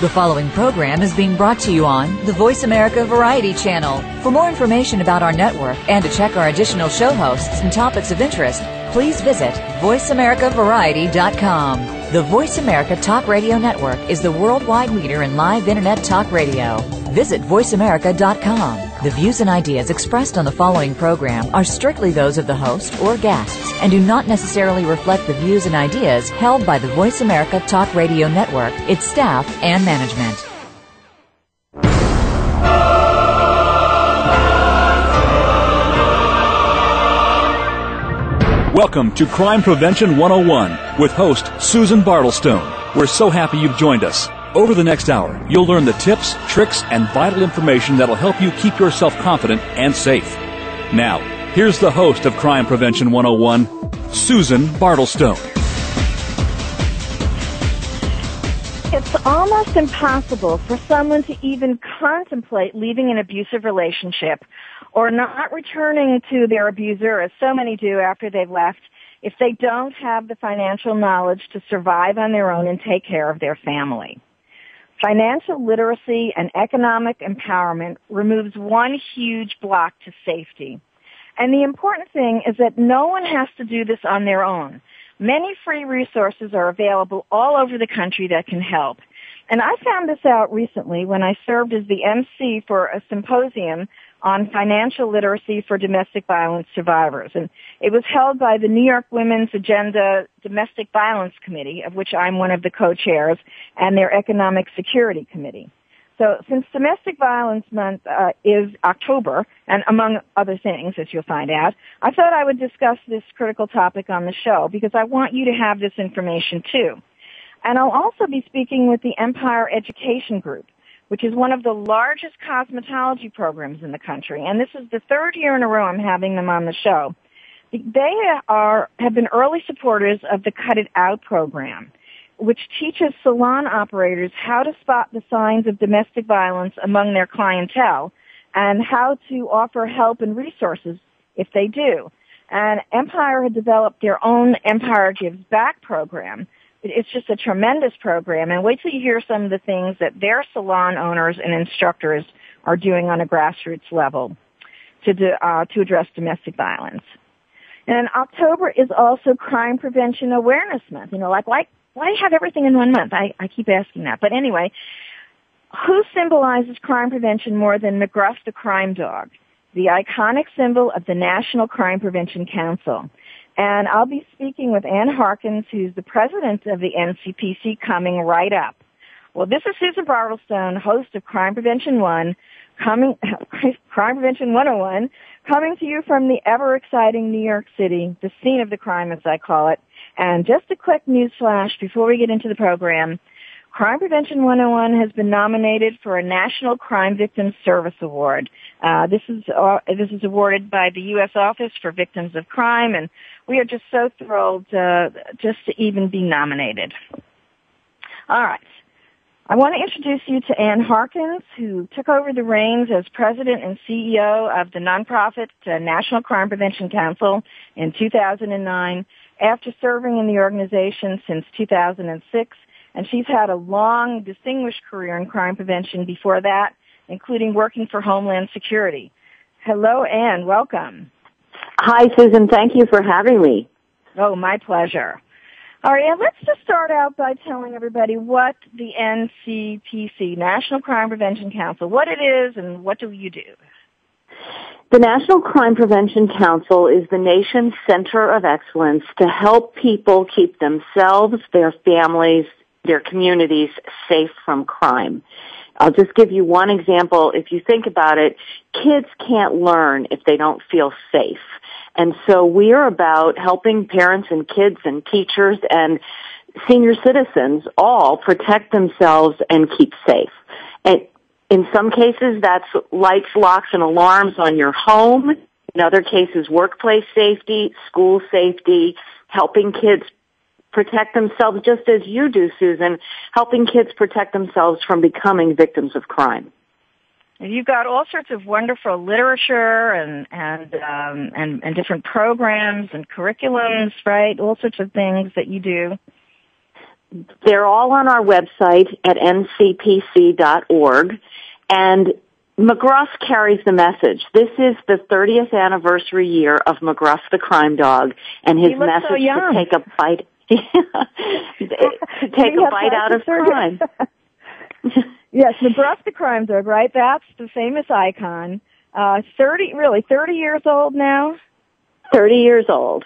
The following program is being brought to you on the Voice America Variety Channel. For more information about our network and to check our additional show hosts and topics of interest, please visit VoiceAmericaVariety.com. The Voice America Talk Radio Network is the worldwide leader in live Internet talk radio. Visit VoiceAmerica.com. The views and ideas expressed on the following program are strictly those of the host or guests and do not necessarily reflect the views and ideas held by the Voice America Talk Radio Network, its staff, and management. Welcome to Crime Prevention 101 with host Susan Bartelstone. We're so happy you've joined us. Over the next hour, you'll learn the tips, tricks, and vital information that'll help you keep yourself confident and safe. Now, here's the host of Crime Prevention 101, Susan Bartelstone. It's almost impossible for someone to even contemplate leaving an abusive relationship or not returning to their abuser, as so many do after they've left, if they don't have the financial knowledge to survive on their own and take care of their family. Financial literacy and economic empowerment removes one huge block to safety. And the important thing is that no one has to do this on their own. Many free resources are available all over the country that can help. And I found this out recently when I served as the MC for a symposium on financial literacy for domestic violence survivors. And it was held by the New York Women's Agenda Domestic Violence Committee, of which I'm one of the co-chairs, and their Economic Security Committee. So since Domestic Violence Month uh, is October, and among other things, as you'll find out, I thought I would discuss this critical topic on the show because I want you to have this information too. And I'll also be speaking with the Empire Education Group which is one of the largest cosmetology programs in the country. And this is the third year in a row I'm having them on the show. They are, have been early supporters of the Cut It Out program, which teaches salon operators how to spot the signs of domestic violence among their clientele and how to offer help and resources if they do. And Empire had developed their own Empire Gives Back program, it's just a tremendous program and wait till you hear some of the things that their salon owners and instructors are doing on a grassroots level to, do, uh, to address domestic violence. And October is also Crime Prevention Awareness Month. You know, like why why have everything in one month? I, I keep asking that. But anyway, who symbolizes crime prevention more than McGruff the crime dog, the iconic symbol of the National Crime Prevention Council? And I'll be speaking with Ann Harkins, who's the president of the NCPC, coming right up. Well, this is Susan Bartelstone, host of Crime Prevention One, coming Crime Prevention 101, coming to you from the ever exciting New York City, the scene of the crime, as I call it. And just a quick news flash before we get into the program. Crime Prevention 101 has been nominated for a National Crime Victims Service Award. Uh, this is uh, this is awarded by the U.S. Office for Victims of Crime, and we are just so thrilled uh, just to even be nominated. All right. I want to introduce you to Ann Harkins, who took over the reins as president and CEO of the nonprofit uh, National Crime Prevention Council in 2009 after serving in the organization since 2006. And she's had a long, distinguished career in crime prevention before that, including working for Homeland Security. Hello, Ann. Welcome. Hi, Susan. Thank you for having me. Oh, my pleasure. All right, and let's just start out by telling everybody what the NCPC, National Crime Prevention Council, what it is and what do you do? The National Crime Prevention Council is the nation's center of excellence to help people keep themselves, their families, their communities safe from crime. I'll just give you one example. If you think about it, kids can't learn if they don't feel safe. And so we are about helping parents and kids and teachers and senior citizens all protect themselves and keep safe. And in some cases, that's lights, locks, and alarms on your home. In other cases, workplace safety, school safety, helping kids protect themselves just as you do, Susan, helping kids protect themselves from becoming victims of crime. You've got all sorts of wonderful literature and and um, and, and different programs and curriculums, right? All sorts of things that you do. they're all on our website at ncpc.org. And McGruff carries the message. This is the 30th anniversary year of McGruff the crime dog and his message so to take a bite to take a bite out of crime. yes, Nebraska crime dog, right? That's the famous icon. Uh, 30, really, 30 years old now? 30 years old.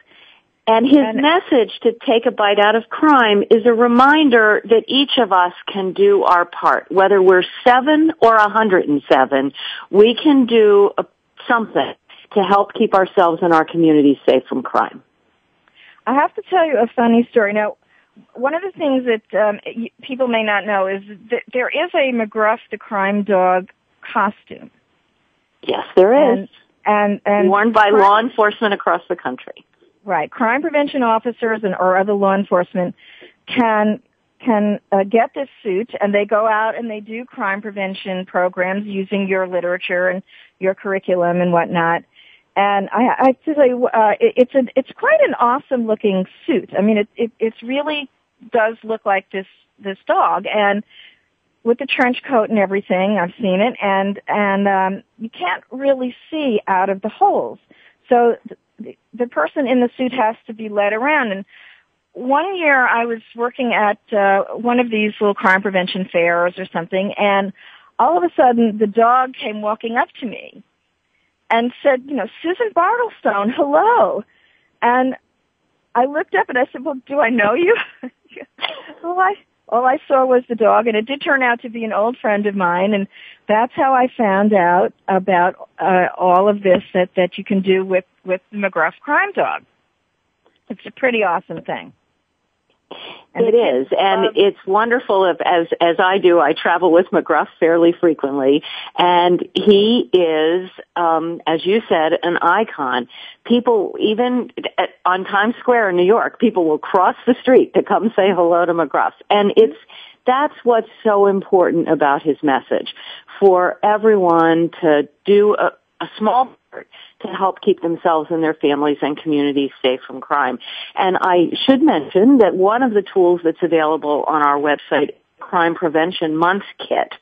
And his and, message to take a bite out of crime is a reminder that each of us can do our part. Whether we're seven or 107, we can do a, something to help keep ourselves and our communities safe from crime. I have to tell you a funny story. Now, one of the things that um, people may not know is that there is a McGruff the crime dog costume. Yes, there is. And, and, and worn by crime, law enforcement across the country. Right. Crime prevention officers and or other law enforcement can can uh, get this suit and they go out and they do crime prevention programs using your literature and your curriculum and whatnot. And I, I to you, uh, it, it's a, it's quite an awesome looking suit. I mean, it, it, it's really does look like this, this dog and with the trench coat and everything, I've seen it and, and, um, you can't really see out of the holes. So the, person in the suit has to be led around. And one year I was working at uh, one of these little crime prevention fairs or something, and all of a sudden the dog came walking up to me and said, you know, Susan Bartelstone, hello. And I looked up and I said, well, do I know you? well, I, all I saw was the dog, and it did turn out to be an old friend of mine, and that's how I found out about uh, all of this that that you can do with with the McGruff Crime Dog. It's a pretty awesome thing. And it is, and love- it's wonderful. If as as I do, I travel with McGruff fairly frequently, and he is, um, as you said, an icon. People, even at, on Times Square in New York, people will cross the street to come say hello to McGruff, and it's that's what's so important about his message. For everyone to do a, a small part to help keep themselves and their families and communities safe from crime. And I should mention that one of the tools that's available on our website Crime Prevention Month Kit.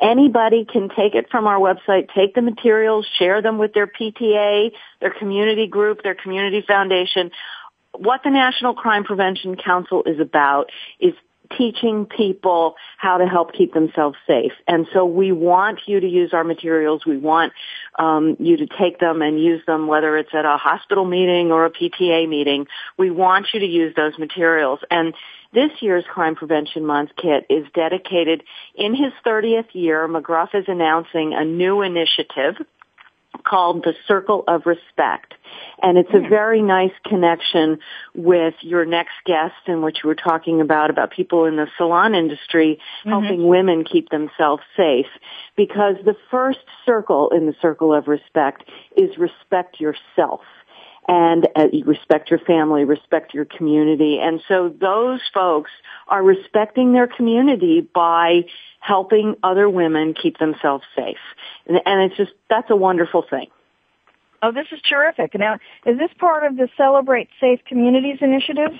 Anybody can take it from our website, take the materials, share them with their PTA, their community group, their community foundation. What the National Crime Prevention Council is about is teaching people how to help keep themselves safe. And so we want you to use our materials. We want um, you to take them and use them, whether it's at a hospital meeting or a PTA meeting. We want you to use those materials. And this year's Crime Prevention Month kit is dedicated in his 30th year. McGruff is announcing a new initiative called the Circle of Respect. And it's a very nice connection with your next guest and what you were talking about, about people in the salon industry mm-hmm. helping women keep themselves safe. Because the first circle in the Circle of Respect is respect yourself and uh, respect your family, respect your community. And so those folks are respecting their community by helping other women keep themselves safe. And, and it's just, that's a wonderful thing. Oh, this is terrific. Now, is this part of the Celebrate Safe Communities initiative?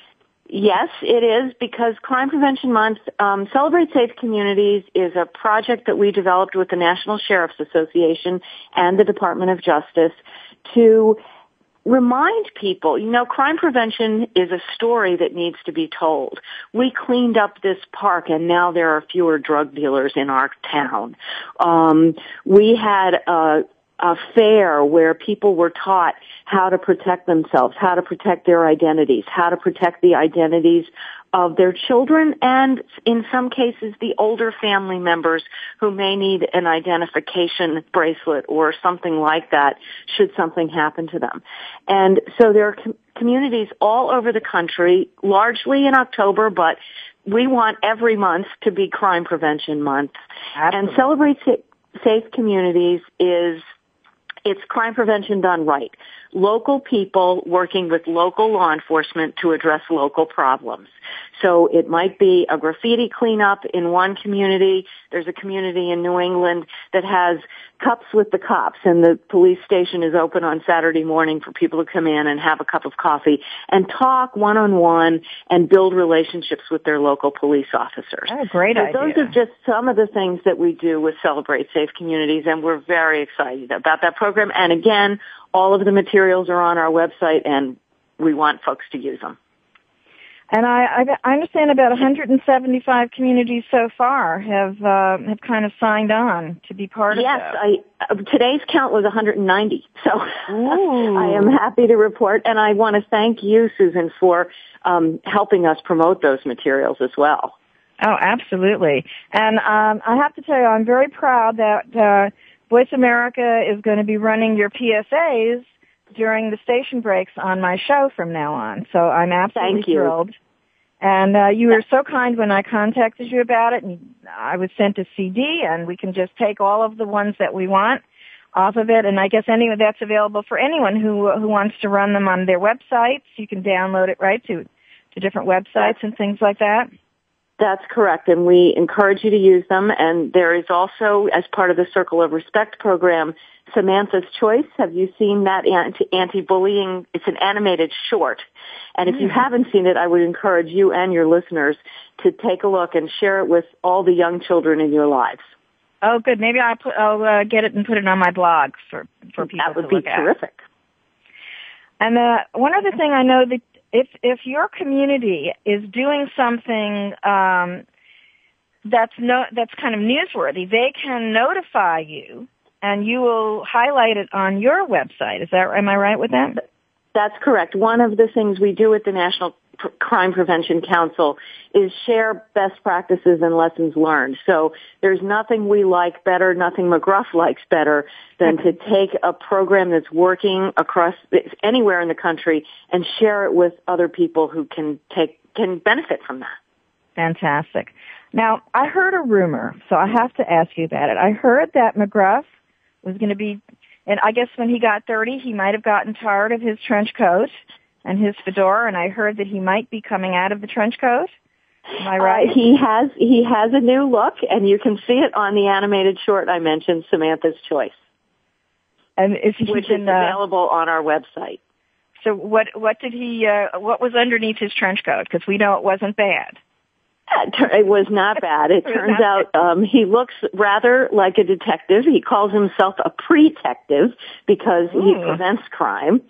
Yes, it is because Crime Prevention Month, um, Celebrate Safe Communities is a project that we developed with the National Sheriff's Association and the Department of Justice to remind people, you know, crime prevention is a story that needs to be told. We cleaned up this park and now there are fewer drug dealers in our town. Um, we had a, a fair where people were taught how to protect themselves, how to protect their identities, how to protect the identities of their children and in some cases the older family members who may need an identification bracelet or something like that should something happen to them. And so there are com- communities all over the country, largely in October, but we want every month to be crime prevention month. Absolutely. And Celebrate Safe Communities is it's crime prevention done right. Local people working with local law enforcement to address local problems. So it might be a graffiti cleanup in one community. There's a community in New England that has cups with the cops and the police station is open on Saturday morning for people to come in and have a cup of coffee and talk one on one and build relationships with their local police officers. Oh, great so idea. Those are just some of the things that we do with Celebrate Safe Communities and we're very excited about that program. And again, all of the materials are on our website and we want folks to use them. And I, I understand about 175 communities so far have uh, have kind of signed on to be part yes, of that. Yes, I uh, today's count was 190. So I am happy to report, and I want to thank you, Susan, for um, helping us promote those materials as well. Oh, absolutely. And um, I have to tell you, I'm very proud that uh, Voice America is going to be running your PSAs during the station breaks on my show from now on. So I'm absolutely Thank you. thrilled. And uh, you were so kind when I contacted you about it, and I was sent a CD, and we can just take all of the ones that we want off of it. And I guess anyway, that's available for anyone who who wants to run them on their websites. You can download it right to to different websites and things like that. That's correct, and we encourage you to use them. And there is also, as part of the Circle of Respect program, Samantha's Choice. Have you seen that anti-bullying? It's an animated short. And if you haven't seen it, I would encourage you and your listeners to take a look and share it with all the young children in your lives. Oh, good. Maybe I'll, put, I'll uh, get it and put it on my blog for, for people that would be look at. terrific. And uh, one other thing I know that if if your community is doing something um, that's no that's kind of newsworthy, they can notify you, and you will highlight it on your website. Is that am I right with that? That's correct. One of the things we do at the National P- Crime Prevention Council is share best practices and lessons learned. So there's nothing we like better, nothing McGruff likes better than to take a program that's working across anywhere in the country and share it with other people who can take can benefit from that. Fantastic. Now, I heard a rumor, so I have to ask you about it. I heard that McGruff was going to be and I guess when he got 30, he might have gotten tired of his trench coat and his fedora, and I heard that he might be coming out of the trench coat. Am I right? Uh, he has he has a new look, and you can see it on the animated short I mentioned, Samantha's Choice, and is he which is uh, available on our website. So what what did he uh, what was underneath his trench coat? Because we know it wasn't bad. It was not bad. It, turns out um, he looks rather like a detective. He calls himself a pre-detective because he prevents crime,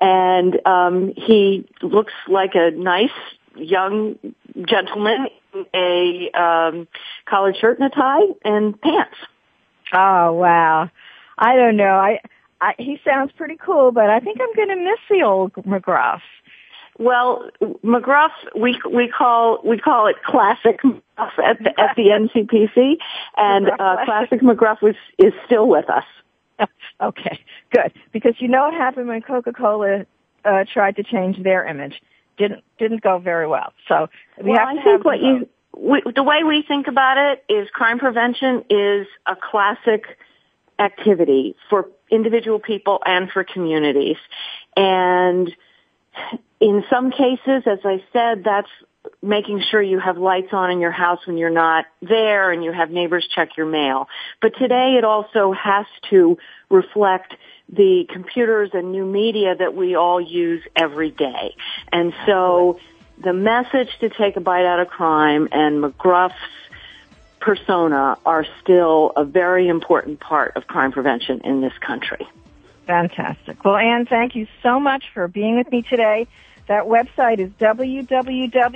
and um, he looks like a nice young gentleman in a um, collared shirt and a tie and pants. Oh wow, I don't know. I, I he sounds pretty cool, but I think I'm going to miss the old McGruff. Well, McGruff, we we call we call it classic McGruff at the, at the NCPC, and McGruff uh, classic. McGruff was, is still with us. okay, good. Because you know what happened when Coca-Cola uh, tried to change their image? Didn't didn't go very well. So we well, have I think what you we, the way we think about it is crime prevention is a classic activity for individual people and for communities, and in some cases, as I said, that's making sure you have lights on in your house when you're not there and you have neighbors check your mail. But today it also has to reflect the computers and new media that we all use every day. And so the message to take a bite out of crime and McGruff's persona are still a very important part of crime prevention in this country. Fantastic. Well, Ann, thank you so much for being with me today. That website is www.ncpc.org.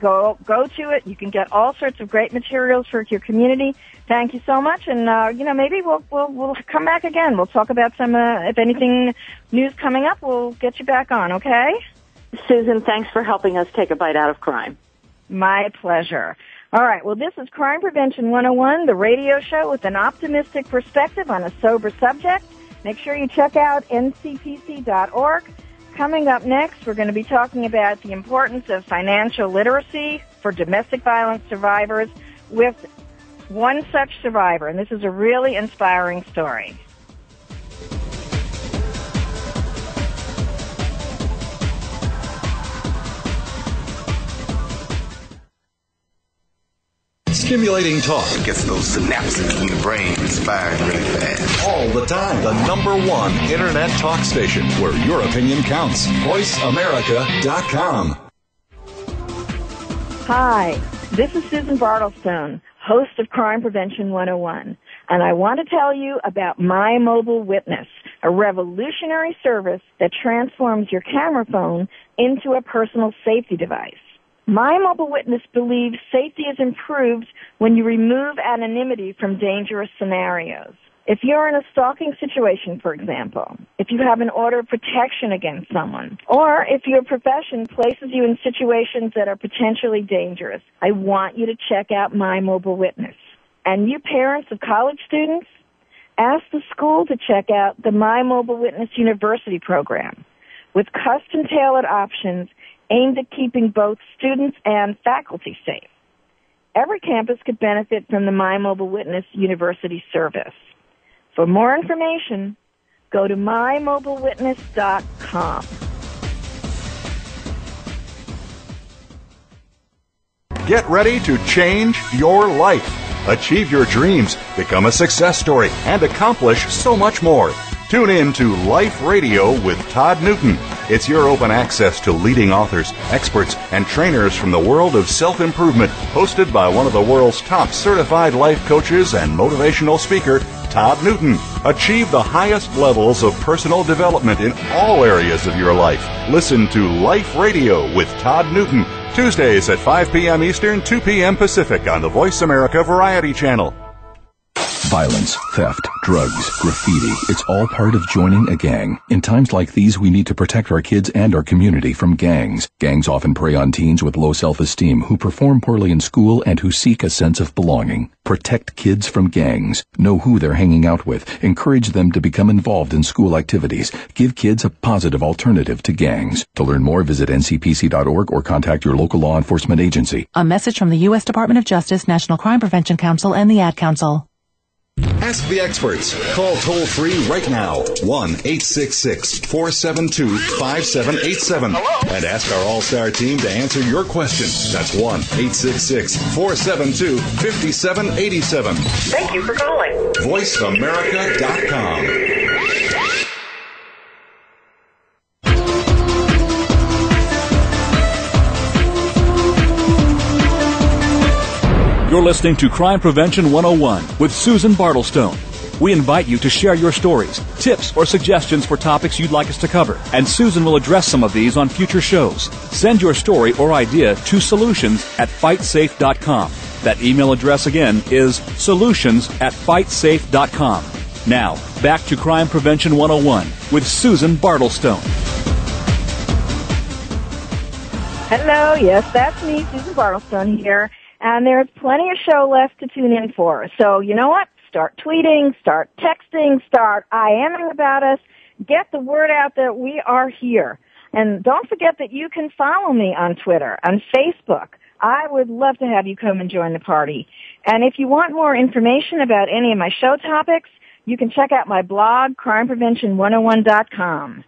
Go go to it. You can get all sorts of great materials for your community. Thank you so much, and uh, you know maybe we'll we'll we'll come back again. We'll talk about some uh, if anything news coming up. We'll get you back on. Okay. Susan, thanks for helping us take a bite out of crime. My pleasure. All right. Well, this is Crime Prevention 101, the radio show with an optimistic perspective on a sober subject. Make sure you check out ncpc.org. Coming up next, we're going to be talking about the importance of financial literacy for domestic violence survivors with one such survivor, and this is a really inspiring story. Stimulating talk. It gets those synapses in the brain firing really fast. All the time. The number one internet talk station where your opinion counts. VoiceAmerica.com. Hi, this is Susan Bartelstone, host of Crime Prevention 101, and I want to tell you about My Mobile Witness, a revolutionary service that transforms your camera phone into a personal safety device. My Mobile Witness believes safety is improved when you remove anonymity from dangerous scenarios. If you're in a stalking situation, for example, if you have an order of protection against someone, or if your profession places you in situations that are potentially dangerous, I want you to check out My Mobile Witness. And you parents of college students, ask the school to check out the My Mobile Witness University program with custom tailored options aimed at keeping both students and faculty safe. Every campus could benefit from the My Mobile Witness University service. For more information, go to mymobilewitness.com. Get ready to change your life. Achieve your dreams, become a success story, and accomplish so much more. Tune in to Life Radio with Todd Newton. It's your open access to leading authors, experts, and trainers from the world of self improvement, hosted by one of the world's top certified life coaches and motivational speaker, Todd Newton. Achieve the highest levels of personal development in all areas of your life. Listen to Life Radio with Todd Newton, Tuesdays at 5 p.m. Eastern, 2 p.m. Pacific on the Voice America Variety Channel. Violence, theft, drugs, graffiti. It's all part of joining a gang. In times like these, we need to protect our kids and our community from gangs. Gangs often prey on teens with low self-esteem who perform poorly in school and who seek a sense of belonging. Protect kids from gangs. Know who they're hanging out with. Encourage them to become involved in school activities. Give kids a positive alternative to gangs. To learn more, visit ncpc.org or contact your local law enforcement agency. A message from the U.S. Department of Justice, National Crime Prevention Council, and the Ad Council. Ask the experts. Call toll free right now 1 866 472 5787 and ask our All Star team to answer your question. That's 1 866 472 5787. Thank you for calling. VoiceAmerica.com. You're listening to Crime Prevention 101 with Susan Bartelstone. We invite you to share your stories, tips, or suggestions for topics you'd like us to cover, and Susan will address some of these on future shows. Send your story or idea to solutions at fightsafe.com. That email address again is solutions at fightsafe.com. Now, back to Crime Prevention 101 with Susan Bartelstone. Hello, yes, that's me, Susan Bartelstone here. And there's plenty of show left to tune in for. So you know what? Start tweeting, start texting, start IMing about us. Get the word out that we are here. And don't forget that you can follow me on Twitter, on Facebook. I would love to have you come and join the party. And if you want more information about any of my show topics, you can check out my blog, crimeprevention101.com.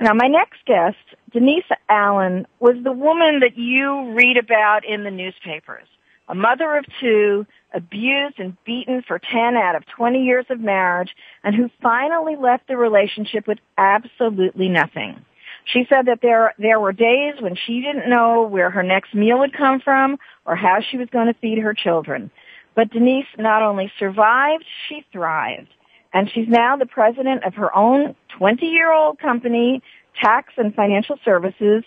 Now, my next guest, Denise Allen, was the woman that you read about in the newspapers. A mother of two, abused and beaten for 10 out of 20 years of marriage, and who finally left the relationship with absolutely nothing. She said that there, there were days when she didn't know where her next meal would come from or how she was going to feed her children. But Denise not only survived, she thrived and she's now the president of her own 20 year old company, Tax and Financial Services,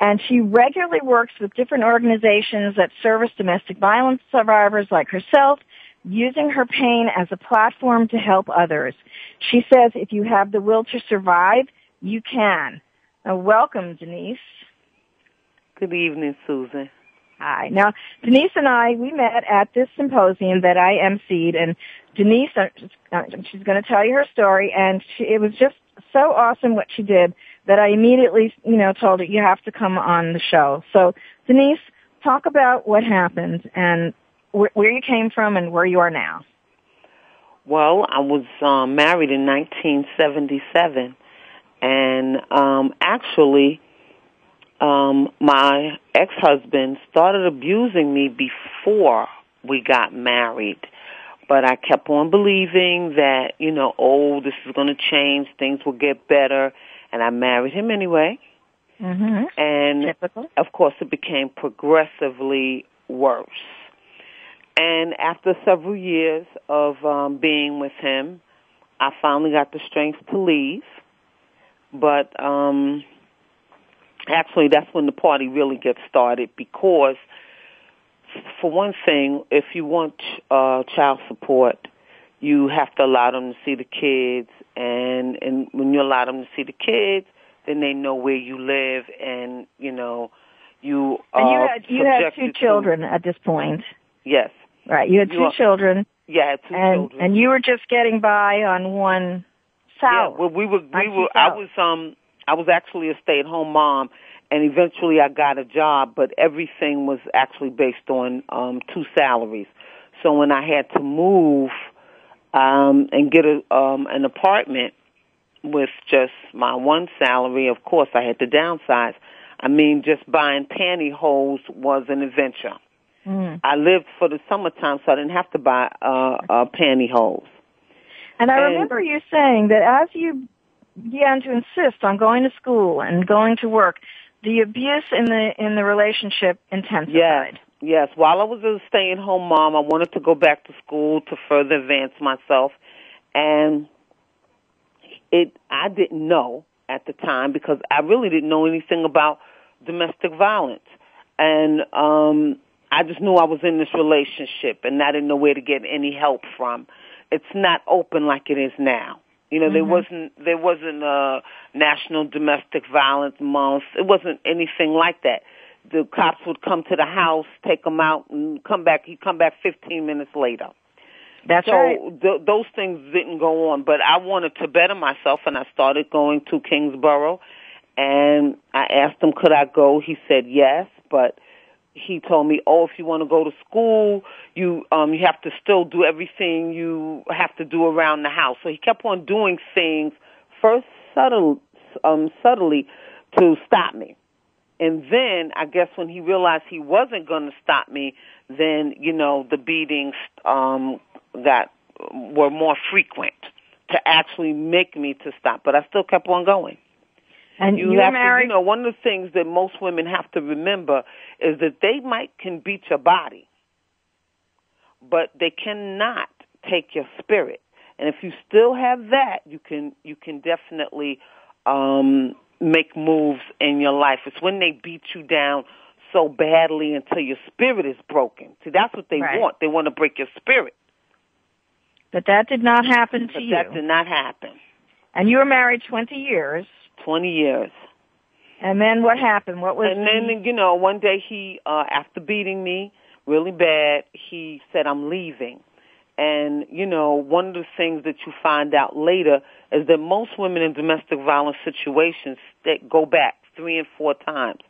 and she regularly works with different organizations that service domestic violence survivors like herself, using her pain as a platform to help others. She says if you have the will to survive, you can. Now, welcome, Denise. Good evening, Susan. Hi. Now, Denise and I, we met at this symposium that I emceed, and Denise, uh, she's going to tell you her story, and she, it was just so awesome what she did that I immediately, you know, told her you have to come on the show. So, Denise, talk about what happened and wh- where you came from and where you are now. Well, I was um, married in 1977, and um, actually, um, my ex-husband started abusing me before we got married. But I kept on believing that, you know, oh, this is going to change, things will get better, and I married him anyway. Mm-hmm. And Typical. of course, it became progressively worse. And after several years of um, being with him, I finally got the strength to leave. But um, actually, that's when the party really gets started because, for one thing, if you want uh, child support, you have to allow them to see the kids, and and when you allow them to see the kids, then they know where you live, and you know you are. And you had you had two subjected to- children at this point, Yes, right? You had You two are- children, yeah, two and children. and you were just getting by on one Yeah, well, we were we were. I was um I was actually a stay at home mom, and eventually I got a job, but everything was actually based on um two salaries. So when I had to move um and get a um an apartment with just my one salary, of course I had to downsize. I mean, just buying pantyhose was an adventure. Mm. I lived for the summertime, so I didn't have to buy uh, uh pantyhose. And I And- remember you saying that as you began to insist on going to school and going to work, the abuse in the in the relationship intensified. Yes, yes. While I was a stay-at-home mom, I wanted to go back to school to further advance myself, and it I didn't know at the time because I really didn't know anything about domestic violence, and um, I just knew I was in this relationship, and I didn't know where to get any help from. It's not open like it is now. You know, there Mhm. wasn't there wasn't a National Domestic Violence Month. It wasn't anything like that. The cops would come to the house, take them out, and come back. He'd come back 15 minutes later. That's so right. th- those things didn't go on. But I wanted to better myself, and I started going to Kingsborough. And I asked him, could I go? He said yes, but he told me, oh, if you want to go to school, you um you have to still do everything you have to do around the house. So he kept on doing things first subtle um subtly to stop me. And then I guess when he realized he wasn't going to stop me, then you know the beatings um got were more frequent to actually make me to stop. But I still kept on going. And You, you, have to, married. you know, one of the things that most women have to remember is that they might can beat your body, but they cannot take your spirit. And if you still have that, you can you can definitely um make moves in your life. It's when they beat you down so badly until your spirit is broken. See, that's what they Right. want. They want to break your spirit. but that did not happen to But you. that did not happen. and you were married 20 years. 20 years. And then what happened? What was and the, then you know one day he uh after beating me really bad he said i'm leaving and you know one of the things that you find out later is that most women in domestic violence situations that go back three and four times.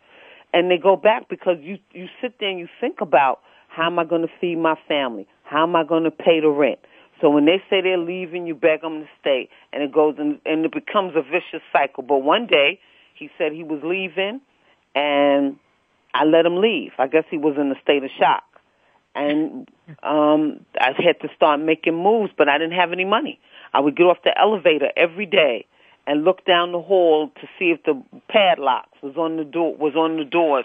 And they go back because you you sit there and you think about how am i going to feed my family? How am i going to pay the rent? So when they say they're leaving you beg them to stay. And it goes and, and it becomes a vicious cycle. But one day he said he was leaving and I let him leave. I guess he was in a state of shock. And um I had to start making moves, but I didn't have any money. I would get off the elevator every day and look down the hall to see if the padlocks was on the door was on the doors.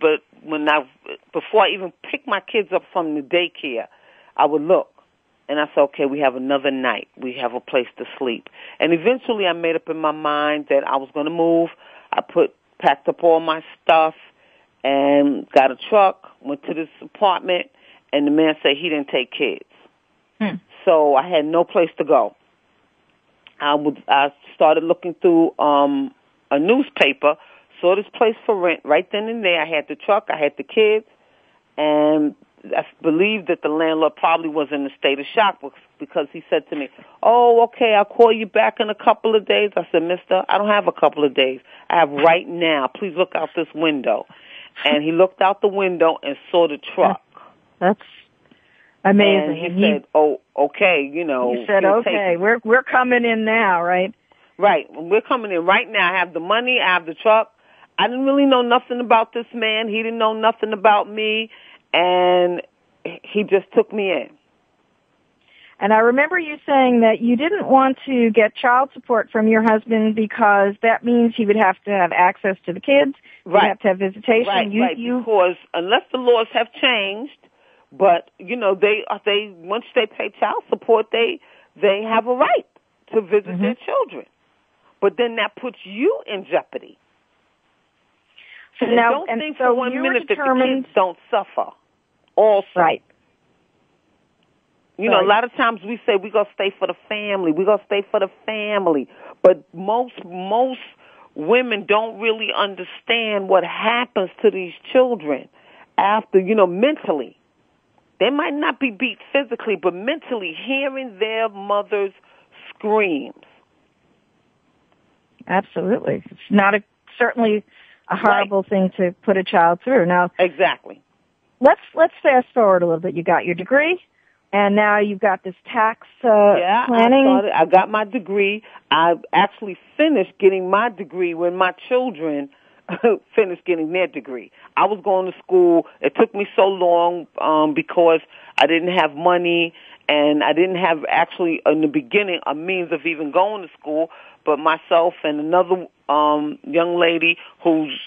But when I before I even picked my kids up from the daycare, I would look and I said, okay, we have another night. We have a place to sleep. And eventually I made up in my mind that I was going to move. I put, packed up all my stuff and got a truck, went to this apartment, and the man said he didn't take kids. Hmm. So I had no place to go. I would, I started looking through, um, a newspaper, saw this place for rent right then and there. I had the truck, I had the kids, and I believe that the landlord probably was in a state of shock because he said to me, "Oh, okay, I'll call you back in a couple of days." I said, "Mister, I don't have a couple of days. I have right now. Please look out this window." And he looked out the window and saw the truck. That's amazing. And he And said, "Oh, okay, you know." he said, "Okay, we're we're coming in now, right?" Right. We're coming in right now. I have the money. I have the truck. I didn't really know nothing about this man. He didn't know nothing about me. And he just took me in. And I remember you saying that you didn't want to get child support from your husband because that means he would have to have access to the kids. Right. He'd have to have visitation. Right, you, right. you, because unless the laws have changed, but you know they uh, they once they pay child support, they they have a right to visit Mm-hmm. their children. But then that puts you in jeopardy. So And now- don't and think so for one minute that the kids don't suffer. Also, right. You know, a lot of times we say we're gonna stay for the family. We're gonna stay for the family, but most most women don't really understand what happens to these children after you know mentally. They might not be beat physically, but mentally, hearing their mothers screams. Absolutely. It's not a, certainly a horrible thing to put a child through. Now, Exactly. let's, let's fast forward a little bit. You got your degree and now you've got this tax, uh, yeah, planning. I started. I got my degree. I actually finished getting my degree when my children finished getting their degree. I was going to school. It took me so long um, because I didn't have money and I didn't have actually in the beginning a means of even going to school. But myself and another um, young lady whose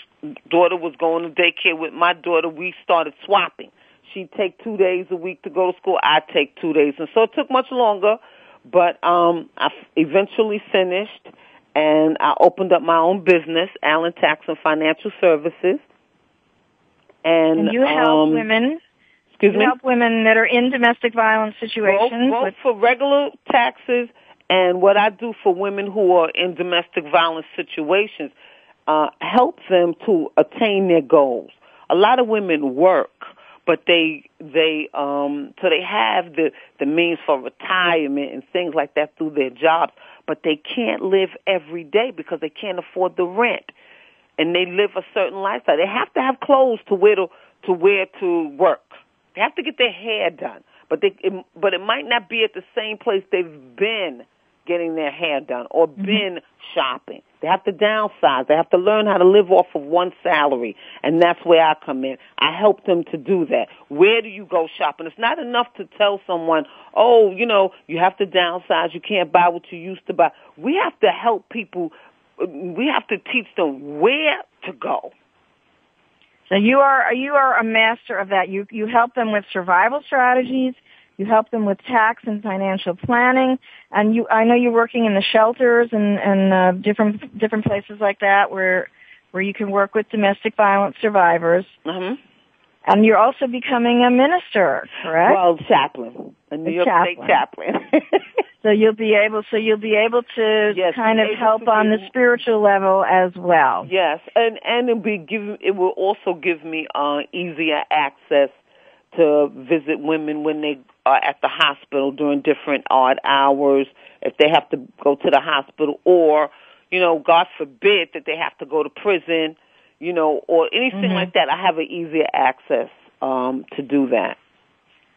daughter was going to daycare with my daughter, we started swapping. She'd take two days a week to go to school. I'd take two days. And so it took much longer, but um, I eventually finished and I opened up my own business, Allen Tax and Financial Services. And, and you help um, women. Excuse you me? help women that are in domestic violence situations. Both, both with- for regular taxes and what I do for women who are in domestic violence situations, uh, help them to attain their goals. A lot of women work, but they they um so they have the the means for retirement and things like that through their jobs, but they can't live every day because they can't afford the rent. And they live a certain lifestyle. They have to have clothes to wear to to wear to work. They have to get their hair done, but they it, but it might not be at the same place they've been getting their hair done or mm-hmm. been shopping. They have to downsize. They have to learn how to live off of one salary, and that's where I come in. I help them to do that. Where do you go shopping? It's not enough to tell someone, "Oh, you know, you have to downsize. You can't buy what you used to buy." We have to help people. Uh, we have to teach them where to go. So you are you are a master of that. You you help them with survival strategies. You help them with tax and financial planning, and you. I know you're working in the shelters and and uh, different different places like that where where you can work with domestic violence survivors. Mm-hmm. And you're also becoming a minister, correct? Well, chaplain, a New A York State chaplain. so you'll be able so you'll be able to Yes, kind of help on the spiritual level as well. Yes, and and it'll be give it will also give me uh, easier access to visit women when they are at the hospital during different odd hours. If they have to go to the hospital, or you know, God forbid that they have to go to prison, you know, or anything Mhm. like that. I have an easier access um, to do that.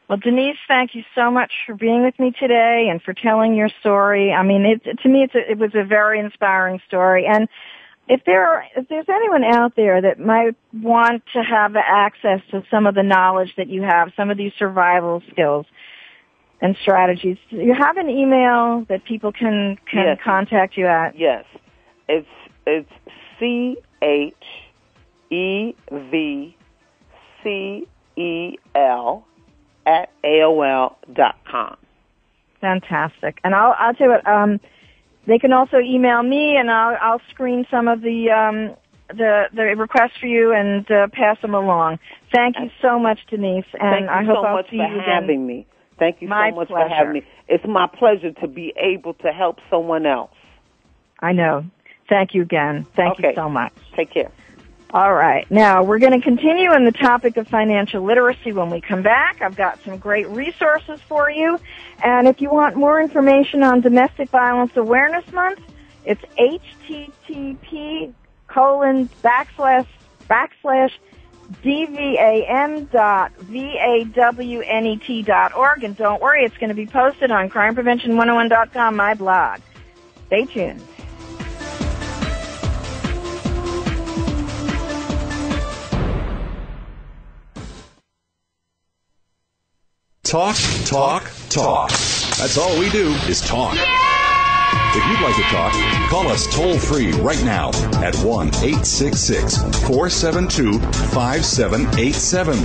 Well, Denise, thank you so much for being with me today and for telling your story. I mean, it, to me, it's a, it was a very inspiring story. And if there are, if there's anyone out there that might want to have access to some of the knowledge that you have, some of these survival skills and strategies, you have an email that people can can Yes. contact you at. Yes, it's it's C H E V C E L at AOL dot com. Fantastic. And I'll I'll tell you what, um they can also email me and I'll I'll screen some of the um the the requests for you and uh, pass them along. Thank you so much, Denise, and Thank you I hope so I'll much see for you again. having me. Thank you My so much pleasure. for having me. It's my pleasure to be able to help someone else. I know. Thank you again. Thank you so much. Take care. All right. Now, we're going to continue on the topic of financial literacy when we come back. I've got some great resources for you. And if you want more information on Domestic Violence Awareness Month, it's http colon backslash backslash dvam dot vawnet dot org. And don't worry, it's going to be posted on crimeprevention101.com, my blog. Stay tuned. Talk, talk, talk. That's all we do is talk. If you'd like to talk, call us toll free right now at 1 866 472 5787.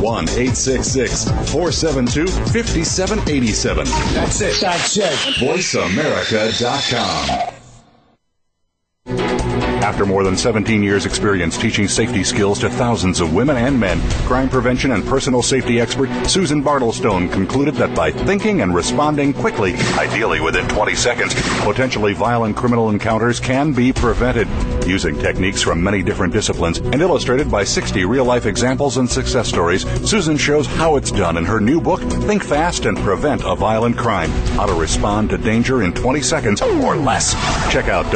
1 866 472 5787. That's it. That's it. VoiceAmerica.com. After more than 17 years' experience teaching safety skills to thousands of women and men, crime prevention and personal safety expert Susan Bartelstone concluded that by thinking and responding quickly, ideally within 20 seconds, potentially violent criminal encounters can be prevented. Using techniques from many different disciplines and illustrated by 60 real life examples and success stories, Susan shows how it's done in her new book, Think Fast and Prevent a Violent Crime How to Respond to Danger in 20 Seconds or Less. Check out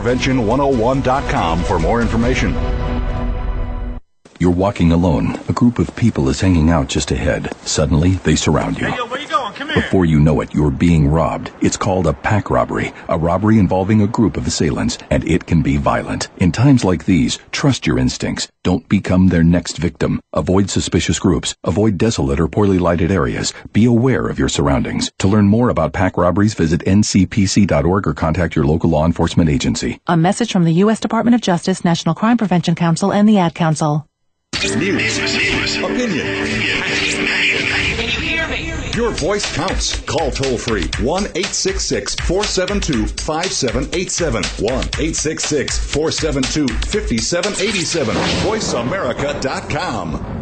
www.crimeprevention101.com for more information. You're walking alone. A group of people is hanging out just ahead. Suddenly, they surround you. Hey, yo, where you going? Come here. Before you know it, you're being robbed. It's called a pack robbery, a robbery involving a group of assailants, and it can be violent. In times like these, trust your instincts. Don't become their next victim. Avoid suspicious groups. Avoid desolate or poorly lighted areas. Be aware of your surroundings. To learn more about pack robberies, visit ncpc.org or contact your local law enforcement agency. A message from the U.S. Department of Justice, National Crime Prevention Council, and the Ad Council. News, opinion. Your voice counts. Call toll free 1 866 472 5787. 1 866 472 5787. VoiceAmerica.com.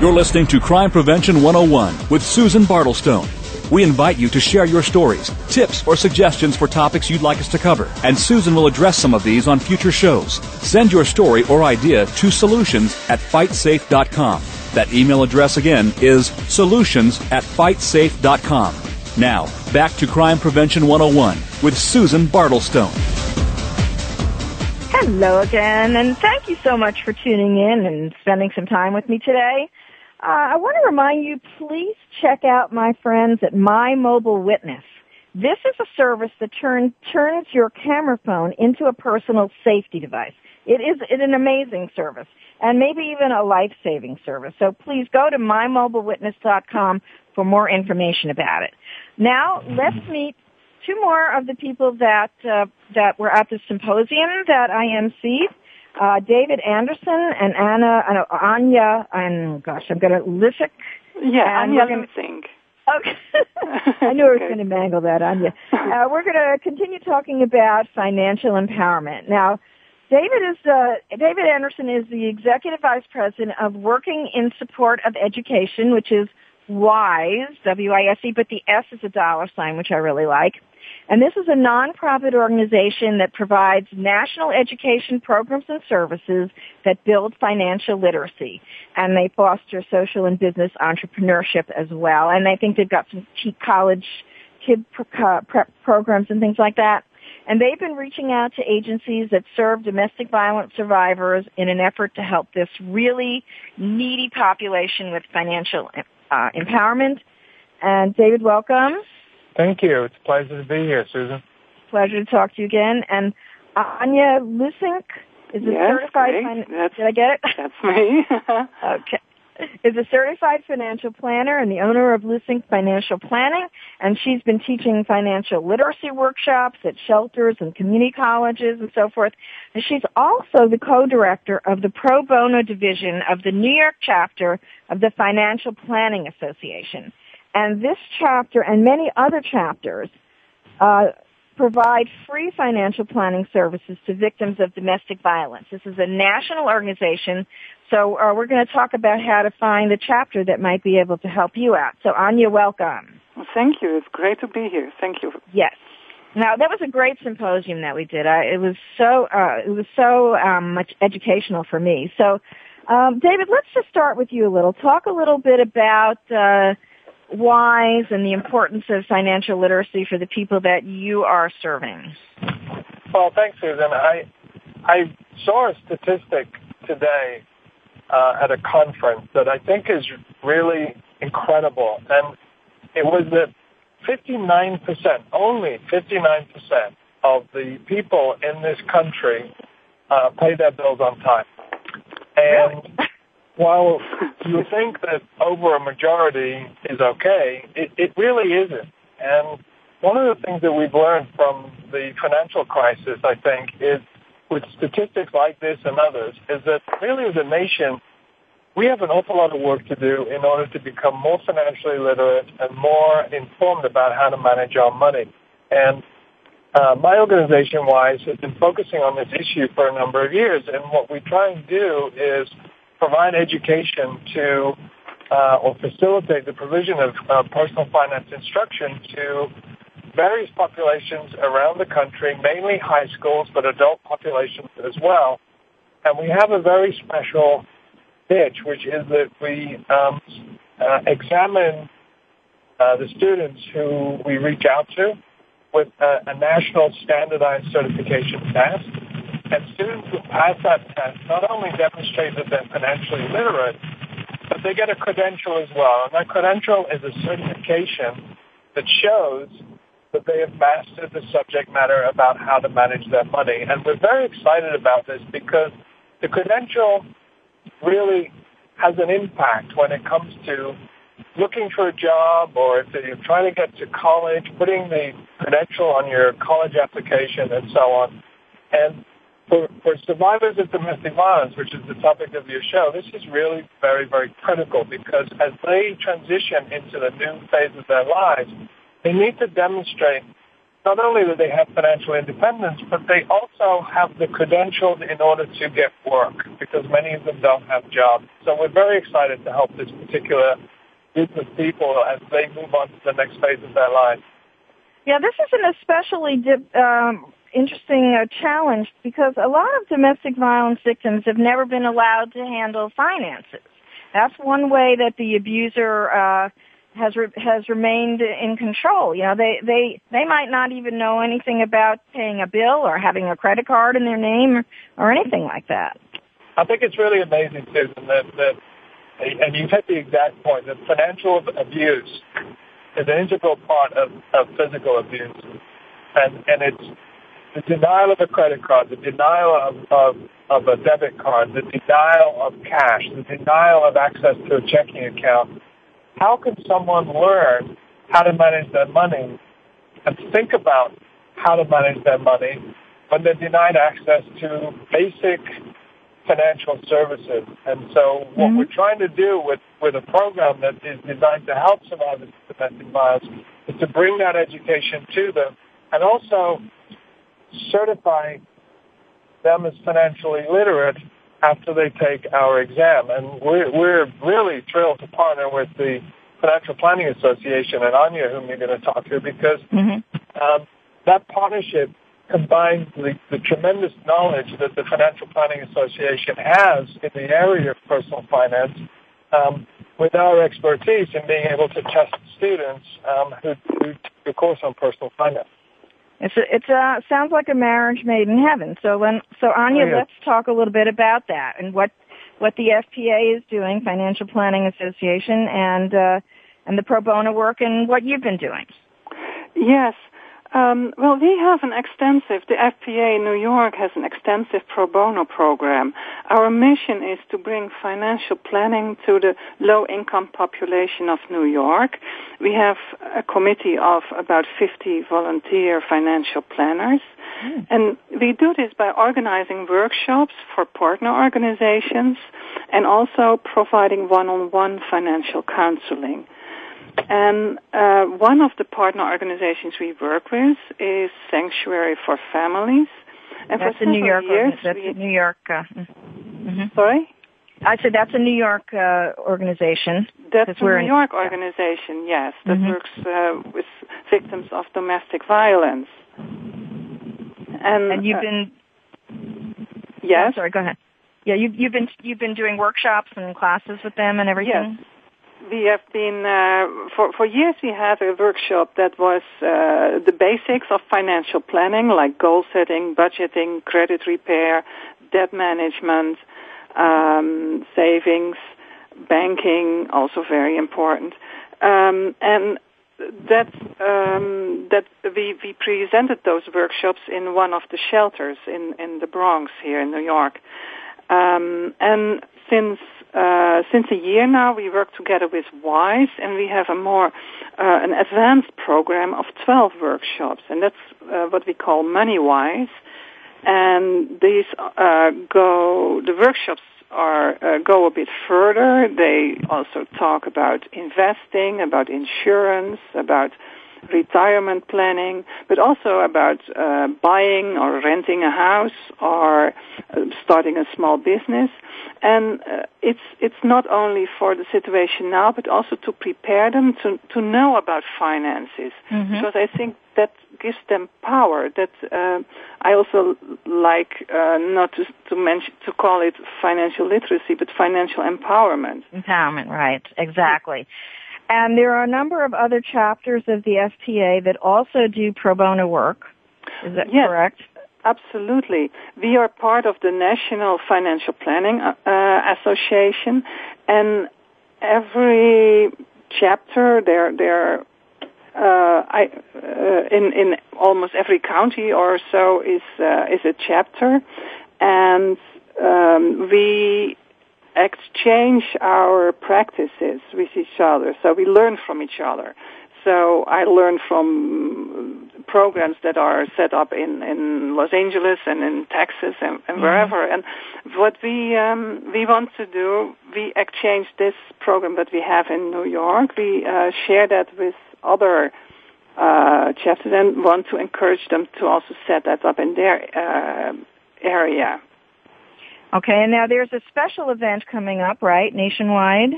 You're listening to Crime Prevention 101 with Susan Bartelstone. We invite you to share your stories, tips, or suggestions for topics you'd like us to cover, and Susan will address some of these on future shows. Send your story or idea to solutions at fightsafe.com. That email address again is solutions at fightsafe.com. Now, back to Crime Prevention 101 with Susan Bartelstone. Hello again, and thank you so much for tuning in and spending some time with me today. Uh, I want to remind you, please check out my friends at My Mobile Witness. This is a service that turn, turns your camera phone into a personal safety device. It is an amazing service and maybe even a life-saving service. So please go to mymobilewitness.com for more information about it. Now, let's meet two more of the people that uh, that were at the symposium that I emceed uh, David Anderson and Anna, uh, Anja, and gosh, I'm going to Lisick. Yeah, Anja gonna, Lissing. Okay. I knew I was going to mangle that, Anja. Uh, we're going to continue talking about financial empowerment. Now, David is uh, David Anderson is the executive vice president of Working in Support of Education, which is WISE, W-I-S-E, but the S is a dollar sign, which I really like. And this is a nonprofit organization that provides national education programs and services that build financial literacy. And they foster social and business entrepreneurship as well. And I think they've got some college kid prep programs and things like that. And they've been reaching out to agencies that serve domestic violence survivors in an effort to help this really needy population with financial uh, empowerment. And David, welcome. Thank you. It's a pleasure to be here, Susan. Pleasure to talk to you again. And Anja Lusink is a yes, certified. Fin- did I get it? That's me. okay. Is a certified financial planner and the owner of Lusink Financial Planning, and she's been teaching financial literacy workshops at shelters and community colleges and so forth. And she's also the co-director of the pro bono division of the New York chapter of the Financial Planning Association. And this chapter and many other chapters uh, provide free financial planning services to victims of domestic violence. This is a national organization, so uh, we're going to talk about how to find the chapter that might be able to help you out. So Anja, welcome. Well, thank you. It's great to be here. Thank you. Yes. Now that was a great symposium that we did. I, it was so uh, it was so um, much educational for me. So, um, David, let's just start with you a little. Talk a little bit about uh, WISE and the importance of financial literacy for the people that you are serving? Well, thanks, Susan. I I saw a statistic today uh, at a conference that I think is really incredible, and it was that 59%, only 59% of of the people in this country uh, pay their bills on time. And while you think that over a majority is okay, it, it really isn't. And one of the things that we've learned from the financial crisis, I think, is with statistics like this and others, is that really as a nation, we have an awful lot of work to do in order to become more financially literate and more informed about how to manage our money. And uh, my organization, WISE, has been focusing on this issue for a number of years. And what we try and do is provide education to uh, or facilitate the provision of uh, personal finance instruction to various populations around the country, mainly high schools, but adult populations as well. And we have a very special pitch, which is that we um, uh, examine uh, the students who we reach out to with a, a national standardized certification test. And students who pass that test not only demonstrate that they're financially literate, but they get a credential as well. And that credential is a certification that shows that they have mastered the subject matter about how to manage their money. And we're very excited about this because the credential really has an impact when it comes to looking for a job or if you're trying to get to college, putting the credential on your college application and so on. And for, for survivors of domestic violence, which is the topic of your show, this is really very, very critical because as they transition into the new phase of their lives, they need to demonstrate not only that they have financial independence, but they also have the credentials in order to get work because many of them don't have jobs. So we're very excited to help this particular group of people as they move on to the next phase of their life. Yeah, this is an especially um, interesting uh, challenge because a lot of domestic violence victims have never been allowed to handle finances. That's one way that the abuser uh, has re- has remained in control. You know, they they they might not even know anything about paying a bill or having a credit card in their name or, or anything like that. I think it's really amazing, Susan, that that and you've hit the exact point that financial abuse is an integral part of, of physical abuse, and and it's the denial of a credit card, the denial of, of, of a debit card, the denial of cash, the denial of access to a checking account how can someone learn how to manage their money and think about how to manage their money when they're denied access to basic financial services. And so what mm-hmm. we're trying to do with, with a program that is designed to help survivors of domestic violence is to bring that education to them and also certify them as financially literate after they take our exam. And we're, we're really thrilled to partner with the Financial Planning Association and Anya, whom you're going to talk to, because mm-hmm. um, that partnership combines the, the tremendous knowledge that the Financial Planning Association has in the area of personal finance um, with our expertise in being able to test students um, who, who take a course on personal finance. It's a, it's a, sounds like a marriage made in heaven. So when so Anja, oh, yeah. let's talk a little bit about that and what what the FPA is doing, Financial Planning Association, and uh, and the pro bono work and what you've been doing. Yes. Um, well, we have an extensive, the FPA in New York has an extensive pro bono program. Our mission is to bring financial planning to the low income population of New York. We have a committee of about 50 volunteer financial planners. Mm. And we do this by organizing workshops for partner organizations and also providing one-on-one financial counseling. And uh, one of the partner organizations we work with is Sanctuary for Families. And that's for a New York. Years, that's we, a New York. Uh, mm-hmm. Sorry. I said that's a New York uh, organization. That's a New York in, organization, yes, that mm-hmm. works uh, with victims of domestic violence. And, and you've uh, been. Yes. Oh, sorry. Go ahead. Yeah, you, you've been you've been doing workshops and classes with them and everything. Yes we have been uh, for for years we had a workshop that was uh, the basics of financial planning like goal setting budgeting credit repair debt management um, savings banking also very important. Um, and that um, that we we presented those workshops in one of the shelters in in the Bronx here in New York, um, and since uh, since a year now we work together with WISE, and we have a more uh, an advanced program of 12 workshops, and that's uh, what we call Money Wise. And these uh, go the workshops are uh, go a bit further. They also talk about investing, about insurance, about retirement planning, but also about uh, buying or renting a house or uh, starting a small business. And uh, it's it's not only for the situation now, but also to prepare them to to know about finances, Mm-hmm. because I think that gives them power. That uh, I also like uh, not to to mention to call it financial literacy, but financial empowerment. Empowerment, right, exactly. And there are a number of other chapters of the FPA that also do pro bono work. Is that Yes. correct? Absolutely. We are part of the National Financial Planning uh, uh, Association, and every chapter there there uh, I, uh, in in almost every county or so is uh, is a chapter, and um, we exchange our practices with each other. So we learn from each other. So I learn from programs that are set up in, in Los Angeles and in Texas and, and wherever. And what we um, we want to do, we exchange this program that we have in New York. We uh, share that with other uh, chapters and want to encourage them to also set that up in their uh, area. Okay, and now there's a special event coming up, right, nationwide?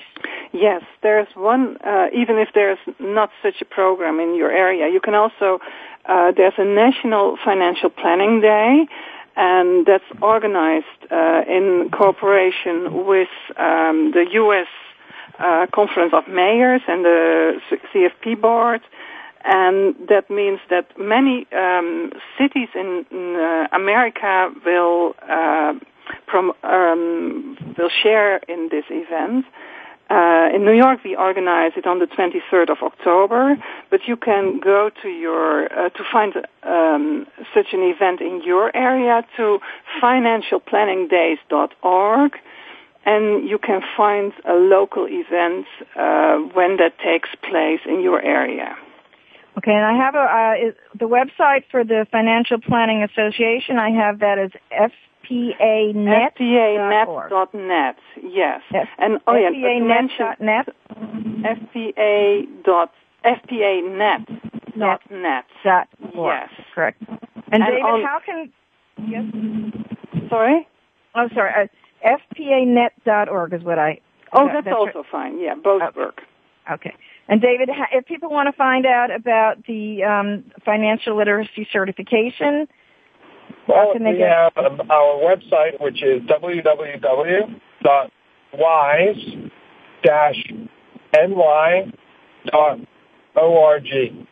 Yes, there's one, uh, even if there's not such a program in your area, you can also, uh, there's a National Financial Planning Day, and that's organized uh, in cooperation with um, the U.S. Uh, Conference of Mayors and the CFP Board. And that means that many um, cities in, in uh, America will uh, prom- um, will share in this event. Uh, in New York, we organize it on the 23rd of October, but you can go to your uh, to find um, such an event in your area to financialplanningdays.org, and you can find a local event uh, when that takes place in your area. Okay, and I have a uh, the website for the Financial Planning Association. I have that as FPAnet. FPAnet.net, yes. Yes. And oh mention FPAnet.net. FPA dot FPAnet dot net. Dot org. Yes. Correct. And, And David, on- how can yes? Sorry. Oh, sorry. Uh, FPAnet.org is what I. Oh, that- that's, also fine. Yeah, both work. Okay. And David, if people want to find out about the um, financial literacy certification, Well, we get- have um, our website, which is www.wise-ny.org.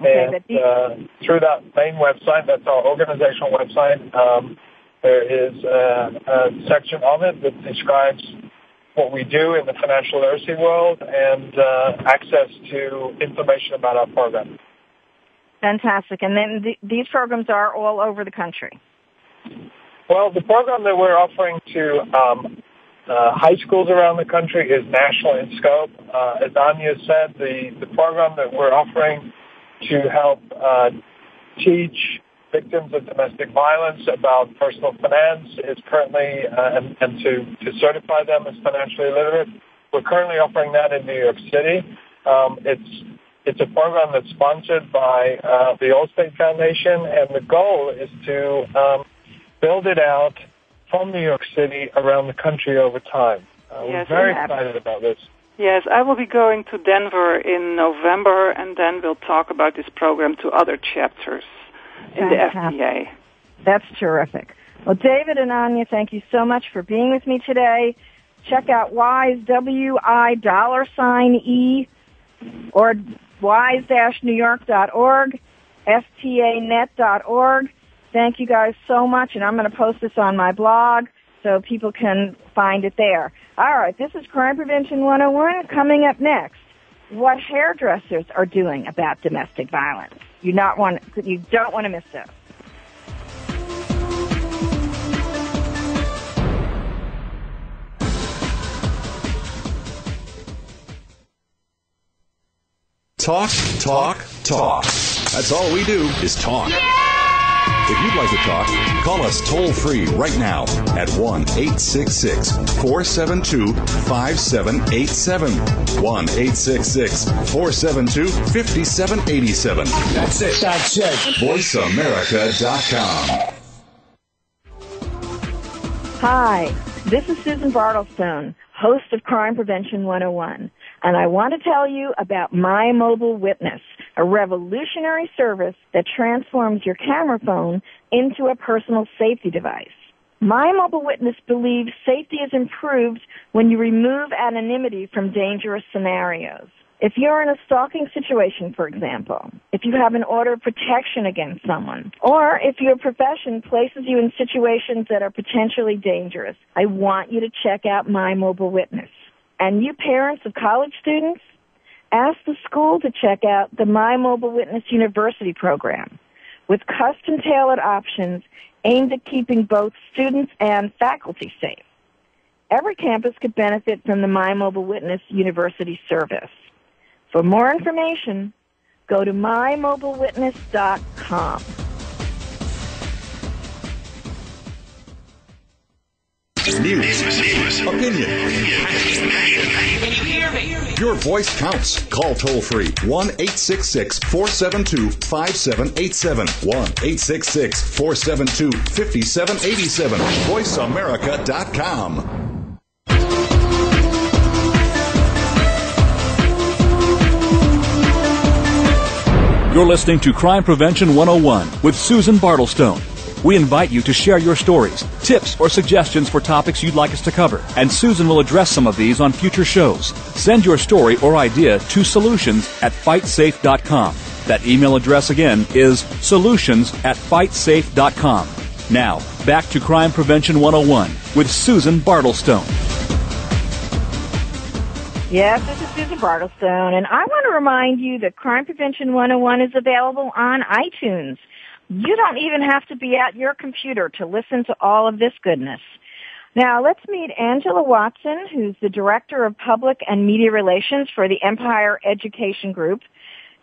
Okay, and uh, through that main website, that's our organizational website, um, there is a, a section of it that describes what we do in the financial literacy world and uh, access to information about our program. Fantastic. And then th- these programs are all over the country. Well, the program that we're offering to um, uh, high schools around the country is national in scope. Uh, as Anja said, the, the program that we're offering to help uh, teach victims of domestic violence about personal finance is currently, uh, and, and to, to certify them as financially literate, we're currently offering that in New York City. Um, it's it's a program that's sponsored by uh, the Allstate Foundation, and the goal is to um, build it out from New York City around the country over time. Uh, we're Yes, very and- excited about this. Yes, I will be going to Denver in November, and then we'll talk about this program to other chapters in the Fantastic. FPA. That's terrific. Well, David and Anja, thank you so much for being with me today. Check out WISE, W-I dollar sign E, or wise-newyork.org, fpanet.org. Thank you guys so much, and I'm going to post this on my blog so people can find it there. All right, this is Crime Prevention 101 coming up next. what hairdressers are doing about domestic violence. You not want you don't want to miss this. Talk, talk, talk. That's all we do is talk. If you'd like to talk, call us toll free right now at 1 866 472 5787. 1 866 472 5787. That's it. That's it. VoiceAmerica.com. Hi, this is Susan Bartelstone, host of Crime Prevention 101, and I want to tell you about My Mobile Witness, a revolutionary service that transforms your camera phone into a personal safety device. My Mobile Witness believes safety is improved when you remove anonymity from dangerous scenarios. If you're in a stalking situation, for example, if you have an order of protection against someone, or if your profession places you in situations that are potentially dangerous, I want you to check out My Mobile Witness. And you parents of college students, ask the school to check out the My Mobile Witness University program with custom tailored options aimed at keeping both students and faculty safe. Every campus could benefit from the My Mobile Witness University service. For more information, go to mymobilewitness.com. News, opinion. Your voice counts. Call toll free 1 866 472 5787. 1 866 472 5787. VoiceAmerica.com. You're listening to Crime Prevention 101 with Susan Bartelstone. We invite you to share your stories, tips, or suggestions for topics you'd like us to cover, and Susan will address some of these on future shows. Send your story or idea to solutions at fightsafe.com. That email address again is solutions at fightsafe.com. Now, back to Crime Prevention 101 with Susan Bartelstone. Yes, this is Susan Bartelstone, and I want to remind you that Crime Prevention 101 is available on iTunes. You don't even have to be at your computer to listen to all of this goodness. Now, let's meet Angela Watson, who's the Director of Public and Media Relations for the Empire Education Group,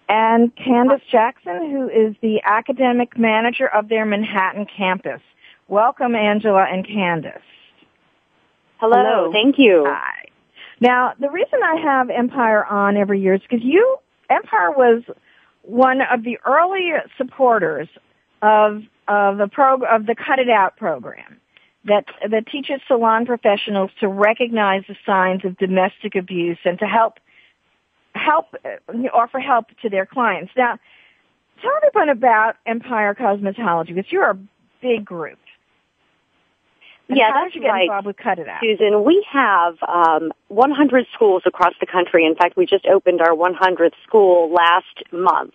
and Candace Jackson, who is the Academic Manager of their Manhattan campus. Welcome, Angela and Candace. Hello, Hello. thank you. Hi. Now, the reason I have Empire on every year is because you, Empire was one of the early supporters of of the prog- of the Cut It Out program that that teaches salon professionals to recognize the signs of domestic abuse and to help help offer help to their clients. Now, tell everyone about Empire Cosmetology because you're a big group. And Yeah, that's did you get right. involved with Cut It Out? Susan, we have um, 100 schools across the country. In fact, we just opened our 100th school last month.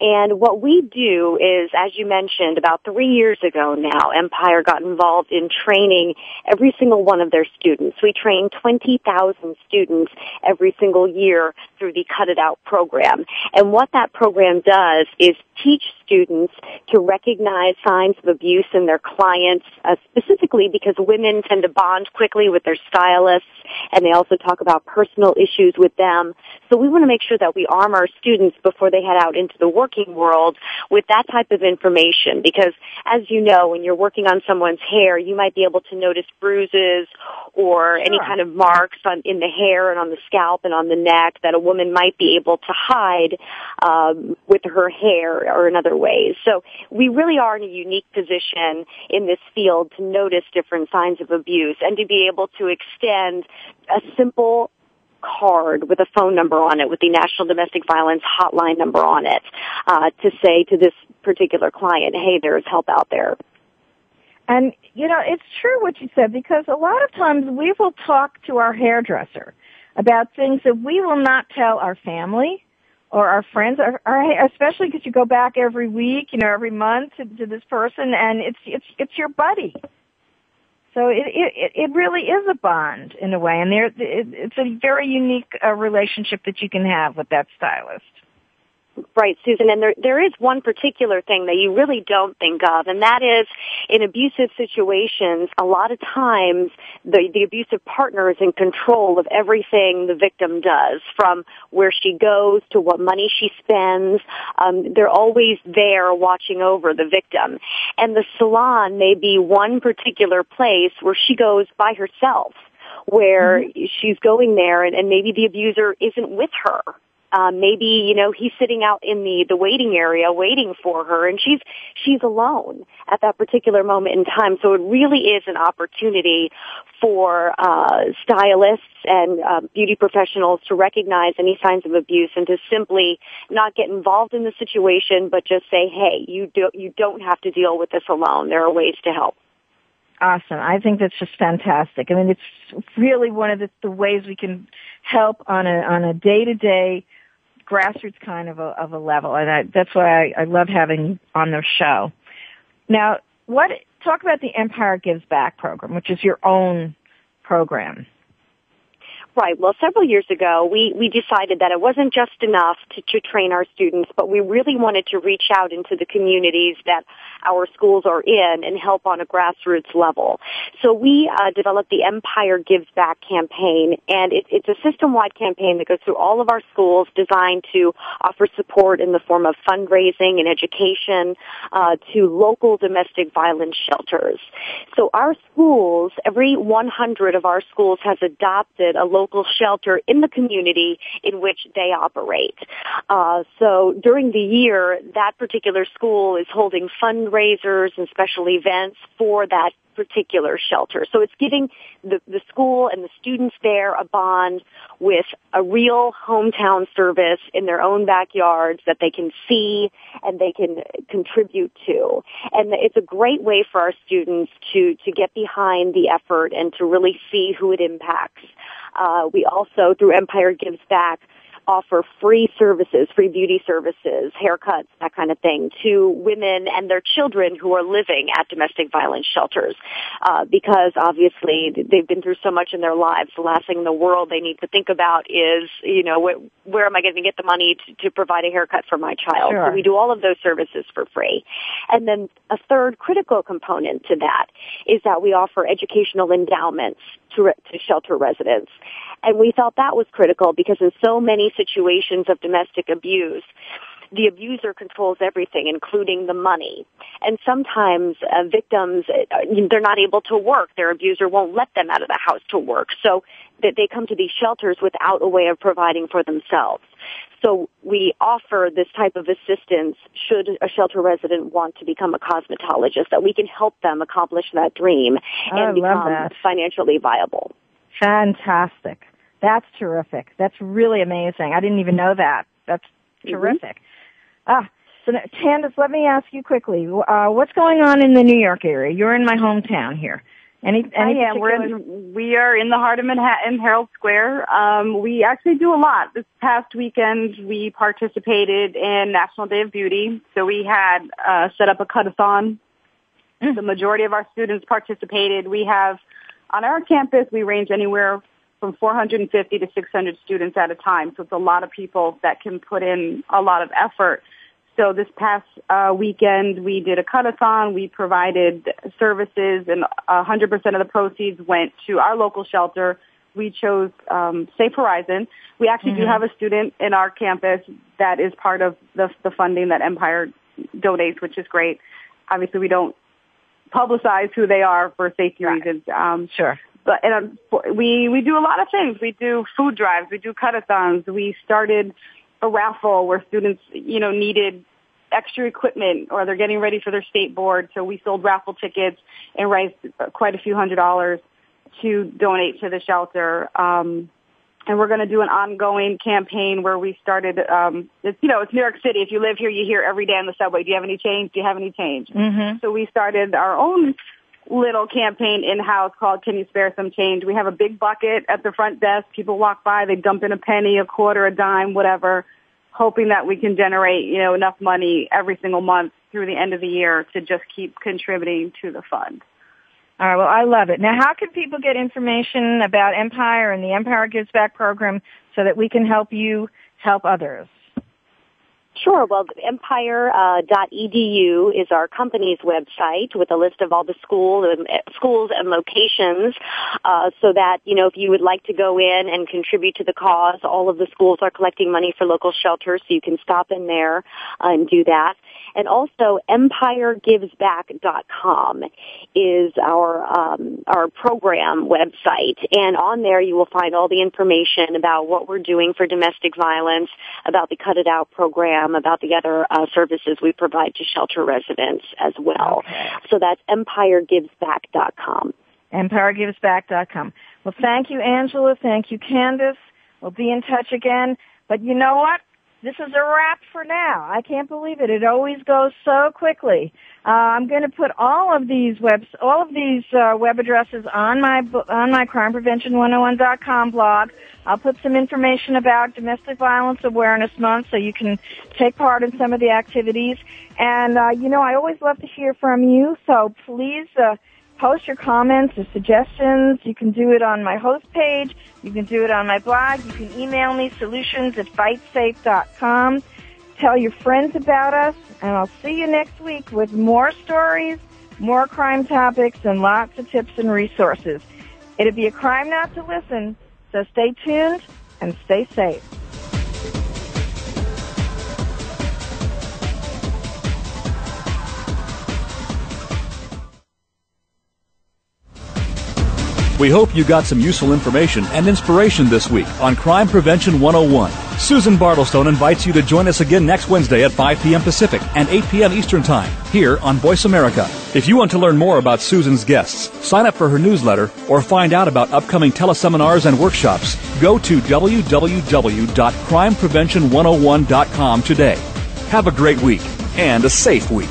And what we do is, as you mentioned, about three years ago now, Empire got involved in training every single one of their students. We train 20,000 students every single year through the Cut It Out program. And what that program does is teach students to recognize signs of abuse in their clients, uh, specifically because women tend to bond quickly with their stylists and they also talk about personal issues with them. So we want to make sure that we arm our students before they head out into the working world with that type of information because as you know, when you're working on someone's hair, you might be able to notice bruises or any kind of marks on, in the hair and on the scalp and on the neck that a woman might be able to hide um, with her hair or in ways. So we really are in a unique position in this field to notice different signs of abuse and to be able to extend a simple card with a phone number on it with the National Domestic Violence Hotline number on it uh, to say to this particular client, hey, there's help out there. And, you know, it's true what you said because a lot of times we will talk to our hairdresser about things that we will not tell our family or our friends, or, or especially because you go back every week, you know, every month to, to this person and it's, it's, it's your buddy. So it, it, it really is a bond in a way, and there, it, it's a very unique uh, relationship that you can have with that stylist. Right, Susan, and there there is one particular thing that you really don't think of, and that is in abusive situations, a lot of times the the abusive partner is in control of everything the victim does, from where she goes to what money she spends. Um, they're always there watching over the victim, and the salon may be one particular place where she goes by herself where mm-hmm. she's going there and, and maybe the abuser isn't with her um, maybe you know he's sitting out in the the waiting area waiting for her, and she's she's alone at that particular moment in time. So it really is an opportunity for uh, stylists and uh, beauty professionals to recognize any signs of abuse and to simply not get involved in the situation, but just say, "Hey, you do you don't have to deal with this alone. There are ways to help." Awesome. I think that's just fantastic. I mean, it's really one of the, the ways we can help on a on a day to day grassroots kind of a, of a level, and I, that's why I, I love having on the show. Now, what talk about the Empire Gives Back program, which is your own program. Right. Well, several years ago, we, we decided that it wasn't just enough to, to train our students, but we really wanted to reach out into the communities that our schools are in and help on a grassroots level. So we uh, developed the Empire Gives Back campaign, and it, it's a system-wide campaign that goes through all of our schools designed to offer support in the form of fundraising and education uh, to local domestic violence shelters. So our schools, every 100 of our schools has adopted a local local shelter in the community in which they operate. Uh, so during the year, that particular school is holding fundraisers and special events for that particular shelter. So it's giving the, the school and the students there a bond with a real hometown service in their own backyards that they can see and they can contribute to. And it's a great way for our students to, to get behind the effort and to really see who it impacts. Uh, we also, through Empire Gives Back, offer free services, free beauty services, haircuts, that kind of thing to women and their children who are living at domestic violence shelters. Uh, because obviously they've been through so much in their lives. The last thing in the world they need to think about is, you know, wh- where am I going to get the money to, to provide a haircut for my child? Sure. So we do all of those services for free. And then a third critical component to that is that we offer educational endowments to, to shelter residents. And we felt that was critical because in so many situations of domestic abuse, the abuser controls everything, including the money. And sometimes uh, victims, uh, they're not able to work. Their abuser won't let them out of the house to work. So that they come to these shelters without a way of providing for themselves. So we offer this type of assistance should a shelter resident want to become a cosmetologist, that we can help them accomplish that dream and become financially viable. Fantastic. That's terrific. That's really amazing. I didn't even know that. That's mm-hmm. terrific. Mm-hmm. Ah, so Candace, let me ask you quickly. Uh, what's going on in the New York area? You're in my hometown here. Any, any I am. We're in, we are in the heart of Manhattan, Herald Square. Um, we actually do a lot. This past weekend, we participated in National Day of Beauty. So we had uh, set up a cut-a-thon. Mm. The majority of our students participated. We have on our campus, we range anywhere from 450 to 600 students at a time. So it's a lot of people that can put in a lot of effort. So this past uh, weekend, we did a cut-a-thon. We provided services, and 100% of the proceeds went to our local shelter. We chose um, Safe Horizon. We actually mm-hmm. do have a student in our campus that is part of the, the funding that Empire donates, which is great. Obviously, we don't publicize who they are for safety right. reasons. Um, sure. But and um, we we do a lot of things. We do food drives. We do cut-a-thons. We started a raffle where students, you know, needed extra equipment or they're getting ready for their state board. So we sold raffle tickets and raised quite a few hundred dollars to donate to the shelter. Um, and we're going to do an ongoing campaign where we started. Um, it's you know it's New York City. If you live here, you hear every day on the subway. Do you have any change? Do you have any change? Mm-hmm. So we started our own little campaign in house called Can You Spare Some Change? We have a big bucket at the front desk. People walk by, they dump in a penny, a quarter, a dime, whatever, hoping that we can generate, you know, enough money every single month through the end of the year to just keep contributing to the fund. All right. Well, I love it. Now, how can people get information about Empire and the Empire Gives Back program so that we can help you help others? Sure. Well, empire.edu uh, is our company's website with a list of all the schools and uh, schools and locations, uh, so that you know if you would like to go in and contribute to the cause, all of the schools are collecting money for local shelters, so you can stop in there uh, and do that and also empiregivesback.com is our um, our program website, and on there you will find all the information about what we're doing for domestic violence, about the Cut It Out program, about the other uh, services we provide to shelter residents as well. Okay. So that's empiregivesback.com. Empiregivesback.com. Well, thank you, Angela. Thank you, Candace. We'll be in touch again. But you know what? This is a wrap for now. I can't believe it. It always goes so quickly. Uh, I'm going to put all of these webs, all of these uh, web addresses on my on my crimeprevention101.com blog. I'll put some information about Domestic Violence Awareness Month, so you can take part in some of the activities. And uh, you know, I always love to hear from you. So please. Uh, post your comments or suggestions. You can do it on my host page. You can do it on my blog. You can email me solutions at fightsafe.com. Tell your friends about us, and I'll see you next week with more stories, more crime topics, and lots of tips and resources. It'd be a crime not to listen, so stay tuned and stay safe. We hope you got some useful information and inspiration this week on Crime Prevention 101. Susan Bartelstone invites you to join us again next Wednesday at 5 p.m. Pacific and 8 p.m. Eastern Time here on Voice America. If you want to learn more about Susan's guests, sign up for her newsletter, or find out about upcoming teleseminars and workshops, go to www.crimeprevention101.com today. Have a great week and a safe week.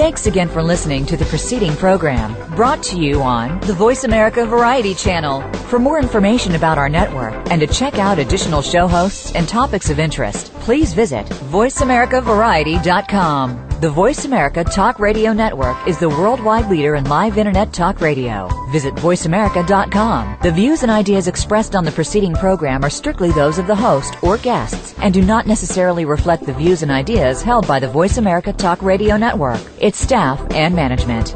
Thanks again for listening to the preceding program brought to you on the Voice America Variety Channel. For more information about our network and to check out additional show hosts and topics of interest, please visit VoiceAmericaVariety.com. The Voice America Talk Radio Network is the worldwide leader in live Internet talk radio. Visit VoiceAmerica.com. The views and ideas expressed on the preceding program are strictly those of the host or guests and do not necessarily reflect the views and ideas held by the Voice America Talk Radio Network, its staff, and management.